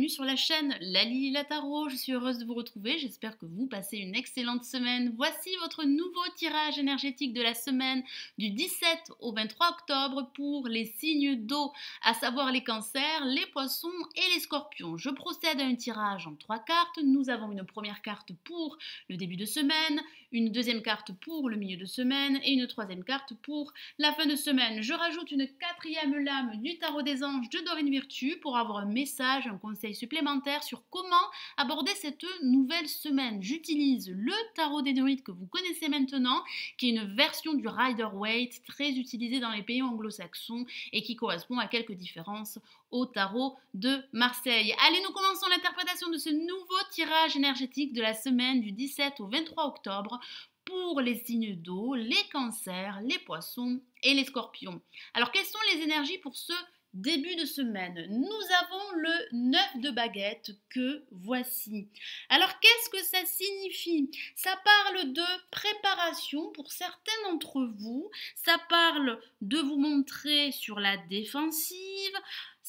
bienvenue sur la chaîne Lali Lataro. Je suis heureuse de vous retrouver. J'espère que vous passez une excellente semaine. Voici votre nouveau tirage énergétique de la semaine du 17 au 23 octobre pour les signes d'eau, à savoir les cancers, les poissons et les scorpions. Je procède à un tirage en trois cartes. Nous avons une première carte pour le début de semaine, une deuxième carte pour le milieu de semaine et une troisième carte pour la fin de semaine. Je rajoute une quatrième lame du tarot des anges de Dorine Virtue pour avoir un message, un conseil supplémentaire sur comment aborder cette nouvelle semaine. J'utilise le tarot des druides que vous connaissez maintenant, qui est une version du Rider-Waite très utilisée dans les pays anglo-saxons et qui correspond à quelques différences au tarot de Marseille. Allez, nous commençons l'interprétation de ce nouveau tirage énergétique de la semaine du 17 au 23 octobre pour les signes d'eau, les cancers, les poissons et les scorpions. Alors, quelles sont les énergies pour ce début de semaine, nous avons le 9 de baguette que voici. Alors qu'est-ce que ça signifie? Ça parle de préparation pour certains d'entre vous, ça parle de vous montrer sur la défensive.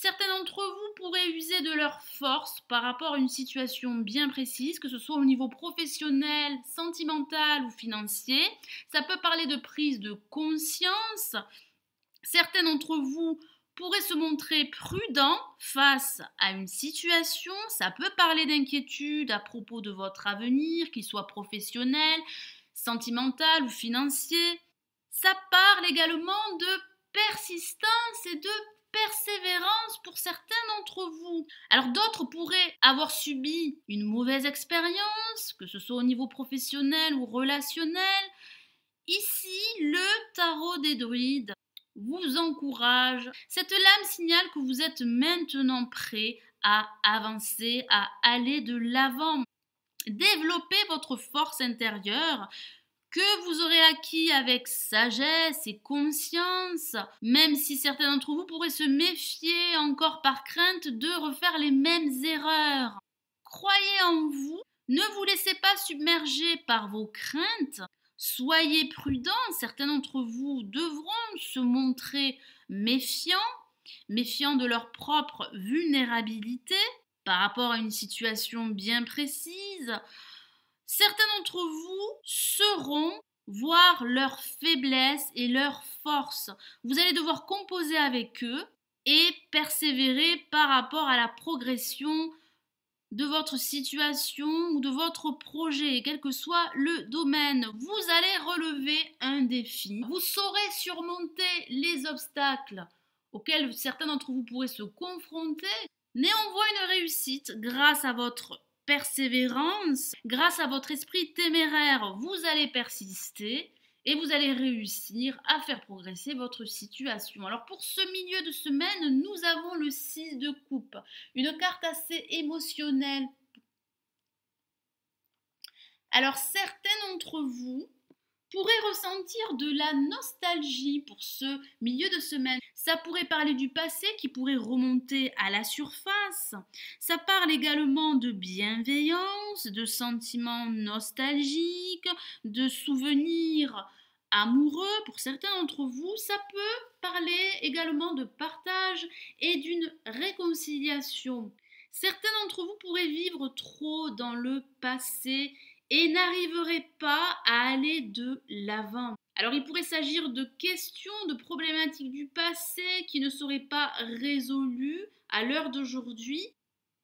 Certains d'entre vous pourraient user de leur force par rapport à une situation bien précise, que ce soit au niveau professionnel, sentimental ou financier. Ça peut parler de prise de conscience. Certains d'entre vous pourrait se montrer prudent face à une situation. Ça peut parler d'inquiétude à propos de votre avenir, qu'il soit professionnel, sentimental ou financier. Ça parle également de persistance et de persévérance pour certains d'entre vous. Alors d'autres pourraient avoir subi une mauvaise expérience, que ce soit au niveau professionnel ou relationnel. Ici, le tarot des druides vous encourage. Cette lame signale que vous êtes maintenant prêt à avancer, à aller de l'avant. Développez votre force intérieure que vous aurez acquis avec sagesse et conscience, même si certains d'entre vous pourraient se méfier encore par crainte de refaire les mêmes erreurs. Croyez en vous, ne vous laissez pas submerger par vos craintes, Soyez prudents, certains d'entre vous devront se montrer méfiants, méfiants de leur propre vulnérabilité par rapport à une situation bien précise. Certains d'entre vous seront voir leurs faiblesses et leurs forces. Vous allez devoir composer avec eux et persévérer par rapport à la progression de votre situation ou de votre projet, quel que soit le domaine. Vous allez relever un défi. Vous saurez surmonter les obstacles auxquels certains d'entre vous pourraient se confronter. Néanmoins, une réussite grâce à votre persévérance, grâce à votre esprit téméraire, vous allez persister et vous allez réussir à faire progresser votre situation. Alors pour ce milieu de semaine, nous avons le 6 de coupe, une carte assez émotionnelle. Alors certains d'entre vous pourraient ressentir de la nostalgie pour ce milieu de semaine. Ça pourrait parler du passé qui pourrait remonter à la surface. Ça parle également de bienveillance, de sentiments nostalgiques, de souvenirs amoureux. Pour certains d'entre vous, ça peut parler également de partage et d'une réconciliation. Certains d'entre vous pourraient vivre trop dans le passé et n'arriveraient pas à aller de l'avant. Alors il pourrait s'agir de questions, de problématiques du passé qui ne seraient pas résolues à l'heure d'aujourd'hui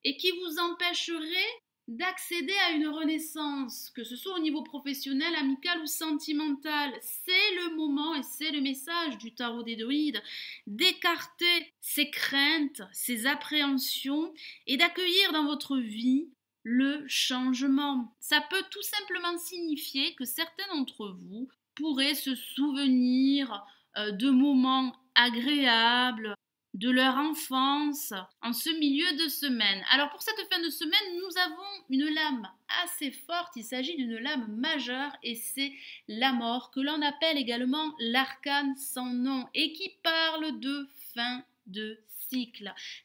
et qui vous empêcheraient d'accéder à une renaissance, que ce soit au niveau professionnel, amical ou sentimental. C'est le moment et c'est le message du tarot des druides d'écarter ces craintes, ces appréhensions et d'accueillir dans votre vie le changement. Ça peut tout simplement signifier que certains d'entre vous pourraient se souvenir euh, de moments agréables, de leur enfance en ce milieu de semaine. Alors pour cette fin de semaine, nous avons une lame assez forte, il s'agit d'une lame majeure et c'est la mort que l'on appelle également l'arcane sans nom et qui parle de fin de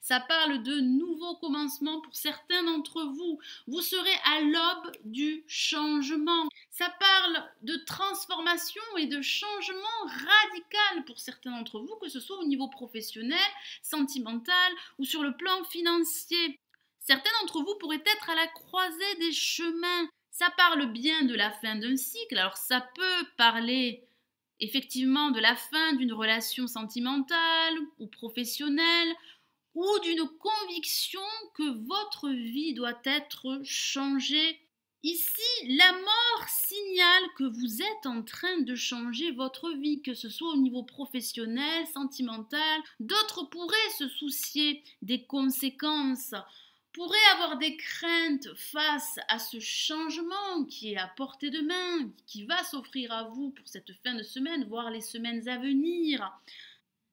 Ça parle de nouveaux commencements pour certains d'entre vous. Vous serez à l'aube du changement. Ça parle de transformation et de changement radical pour certains d'entre vous, que ce soit au niveau professionnel, sentimental ou sur le plan financier. Certains d'entre vous pourraient être à la croisée des chemins. Ça parle bien de la fin d'un cycle, alors ça peut parler effectivement de la fin d'une relation sentimentale ou professionnelle ou d'une conviction que votre vie doit être changée. Ici, la mort signale que vous êtes en train de changer votre vie, que ce soit au niveau professionnel, sentimental. D'autres pourraient se soucier des conséquences pourrait avoir des craintes face à ce changement qui est à portée de main, qui va s'offrir à vous pour cette fin de semaine, voire les semaines à venir.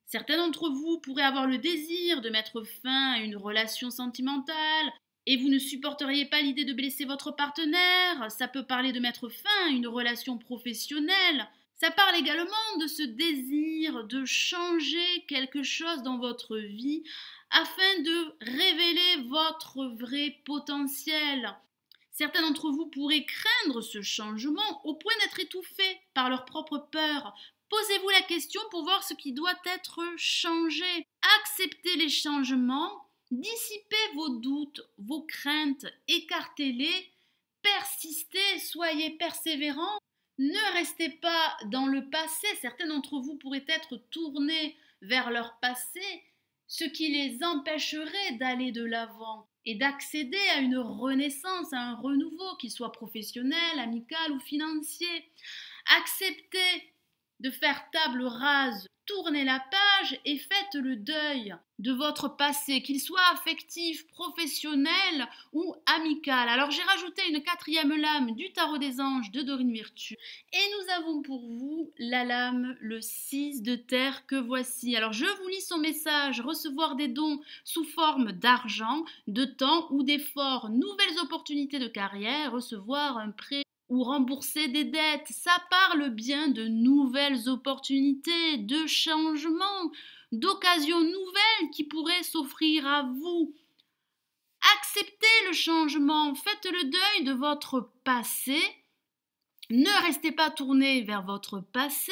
Certains d'entre vous pourraient avoir le désir de mettre fin à une relation sentimentale et vous ne supporteriez pas l'idée de blesser votre partenaire. Ça peut parler de mettre fin à une relation professionnelle. Ça parle également de ce désir de changer quelque chose dans votre vie afin de révéler votre vrai potentiel. Certains d'entre vous pourraient craindre ce changement au point d'être étouffés par leur propre peur. Posez-vous la question pour voir ce qui doit être changé. Acceptez les changements, dissipez vos doutes, vos craintes, écartez-les, persistez, soyez persévérants. Ne restez pas dans le passé. Certains d'entre vous pourraient être tournés vers leur passé ce qui les empêcherait d'aller de l'avant et d'accéder à une renaissance, à un renouveau, qu'il soit professionnel, amical ou financier. Accepter de faire table rase tournez la page et faites le deuil de votre passé, qu'il soit affectif, professionnel ou amical. Alors j'ai rajouté une quatrième lame du tarot des anges de Dorine Virtue et nous avons pour vous la lame le 6 de terre que voici. Alors je vous lis son message, recevoir des dons sous forme d'argent, de temps ou d'efforts, nouvelles opportunités de carrière, recevoir un prêt ou rembourser des dettes. Ça parle bien de nouvelles opportunités, de changements, d'occasions nouvelles qui pourraient s'offrir à vous. Acceptez le changement, faites le deuil de votre passé. Ne restez pas tourné vers votre passé.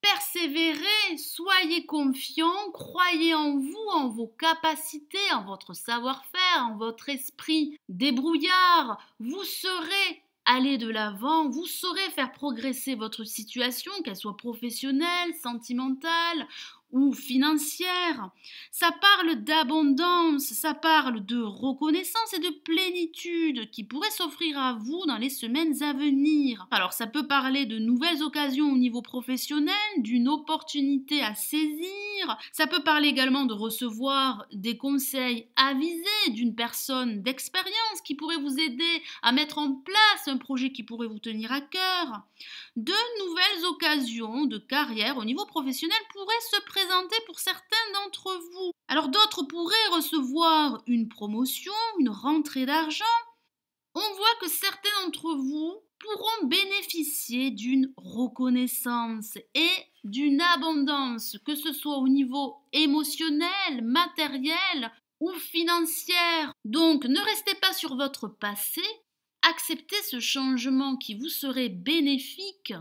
Persévérez, soyez confiants, croyez en vous, en vos capacités, en votre savoir-faire, en votre esprit débrouillard. Vous serez aller de l'avant, vous saurez faire progresser votre situation, qu'elle soit professionnelle, sentimentale ou financière. Ça parle d'abondance, ça parle de reconnaissance et de plénitude qui pourrait s'offrir à vous dans les semaines à venir. Alors ça peut parler de nouvelles occasions au niveau professionnel, d'une opportunité à saisir. Ça peut parler également de recevoir des conseils avisés d'une personne d'expérience qui pourrait vous aider à mettre en place un projet qui pourrait vous tenir à cœur. De nouvelles occasions de carrière au niveau professionnel pourraient se présenter pour certains d'entre vous. Alors d'autres pourraient recevoir une promotion, une rentrée d'argent. On voit que certains d'entre vous pourront bénéficier d'une reconnaissance et d'une abondance, que ce soit au niveau émotionnel, matériel ou financière. Donc ne restez pas sur votre passé, acceptez ce changement qui vous serait bénéfique,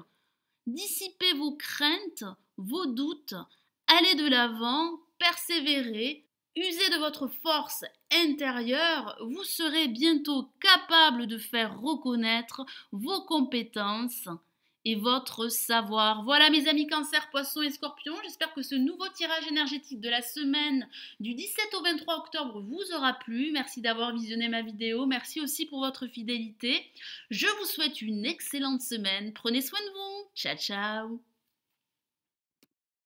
dissipez vos craintes, vos doutes, allez de l'avant, persévérez, usez de votre force intérieure, vous serez bientôt capable de faire reconnaître vos compétences et votre savoir. Voilà mes amis cancer, poissons et scorpions, j'espère que ce nouveau tirage énergétique de la semaine du 17 au 23 octobre vous aura plu. Merci d'avoir visionné ma vidéo, merci aussi pour votre fidélité. Je vous souhaite une excellente semaine, prenez soin de vous, ciao ciao